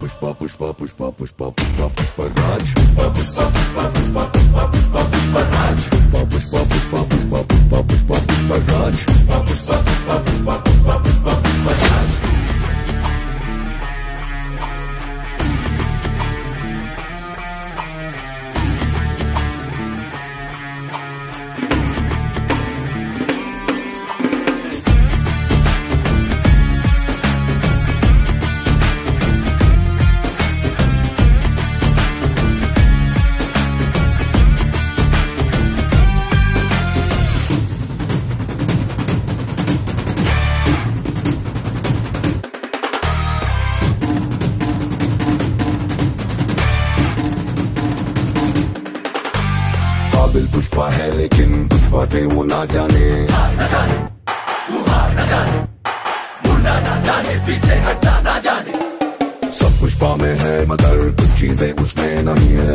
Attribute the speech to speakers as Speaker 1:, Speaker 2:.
Speaker 1: पुष्पा पुष्पा पुष्पा पुष्पा पुष्पा पुष्पा राज पुष्पा पुष्पा पुष्पा पुष्पा पुष्पा पुष्पा पुष्पा राज पुष्पा पुष्पा पुष्पा पुष्पा पुष्पा पुष्पा पुष्पा काबिल पुष्पा है, लेकिन कुछ बातें वो ना जाने। सब पुष्पा में है, मगर कुछ चीज़ें उसमें नहीं है।